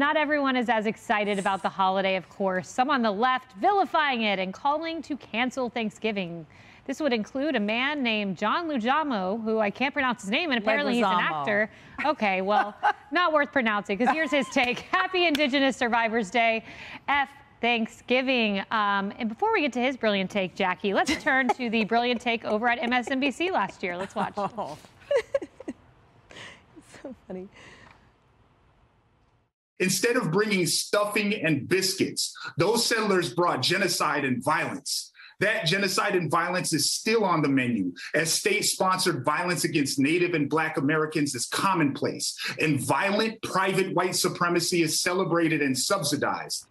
not everyone is as excited about the holiday, of course. Some on the left vilifying it and calling to cancel Thanksgiving. This would include a man named John Lujamo, who I can't pronounce his name, and apparently he's an actor. Okay, well, not worth pronouncing, because here's his take. Happy Indigenous Survivors Day. F Thanksgiving. Um, and before we get to his brilliant take, Jackie, let's turn to the brilliant take over at MSNBC last year. Let's watch. Oh. so funny. Instead of bringing stuffing and biscuits, those settlers brought genocide and violence. That genocide and violence is still on the menu as state sponsored violence against Native and Black Americans is commonplace, and violent private white supremacy is celebrated and subsidized.